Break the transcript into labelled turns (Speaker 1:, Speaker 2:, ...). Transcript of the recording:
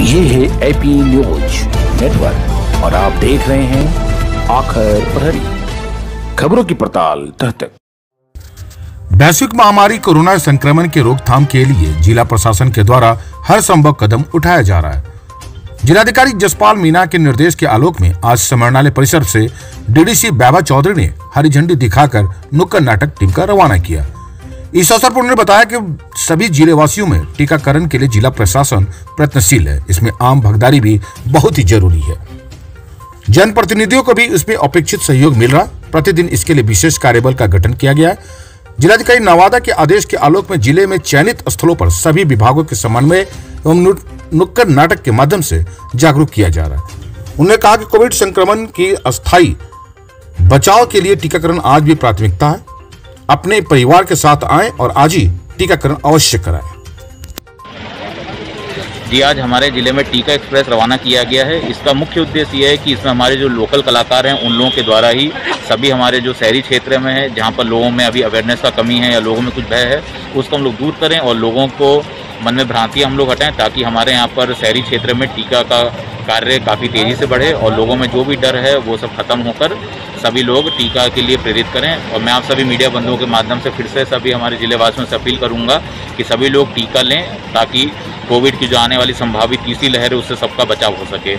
Speaker 1: ये है AP news network और आप देख रहे हैं आखिर प्रहरी। खबरों की पड़ताल तह तक
Speaker 2: वैश्विक महामारी कोरोना संक्रमण के रोकथाम के लिए जिला प्रशासन के द्वारा हर संभव कदम उठाया जा रहा है। जिलाधिकारी जसपाल मीना के निर्देश के आलोक में आज समरणालय परिसर से डीडीसी बैबा चौधरी ने हरी झंडी दिखाकर नुक्कड़ नाटक टीम का रवाना किया। इस अवसर पर उन्होंने बताया कि सभी ज़िले वासियों में टीकाकरण के लिए जिला प्रशासन प्रयत्नशील है। इसमें आम भागदारी भी बहुत ही ज़रूरी है। जनप्रतिनिधियों को भी इसमें अपेक्षित सहयोग मिल रहा। प्रतिदिन इसके लिए विशेष कार्यबल का गठन किया गया जिलाधिकारी नवादा के आदेश के आलोक में ज़िले में चयनित स्थलों पर सभी विभागों के समन्वय एवं नुक्कड़ नाटक के माध्यम से जागरूक किया जा रहा है। उन्होंने कहा कि कोविड संक्रमण की अस्थायी बचाव के लिए टीकाकरण आज भी प्राथमिकता है। अपने परिवार के साथ आए और आज ही टीकाकरण अवश्य कराएँ।
Speaker 3: जी, आज हमारे ज़िले में टीका एक्सप्रेस रवाना किया गया है। इसका मुख्य उद्देश्य ये है कि इसमें हमारे जो लोकल कलाकार हैं, उन लोगों के द्वारा ही सभी हमारे जो शहरी क्षेत्र में है, जहाँ पर लोगों में अभी अवेयरनेस का कमी है या लोगों में कुछ भय है, उसको हम लोग दूर करें और लोगों को मन में भ्रांति हम लोग हटाएँ, ताकि हमारे यहाँ पर शहरी क्षेत्र में टीका का कार्य काफ़ी तेज़ी से बढ़े और लोगों में जो भी डर है, वो सब खत्म होकर सभी लोग टीका के लिए प्रेरित करें। और मैं आप सभी मीडिया बंधुओं के माध्यम से फिर से सभी हमारे जिलेवासियों से अपील करूँगा कि सभी लोग टीका लें ताकि कोविड की जो आने वाली संभावित तीसरी लहर है, उससे सबका बचाव हो सके।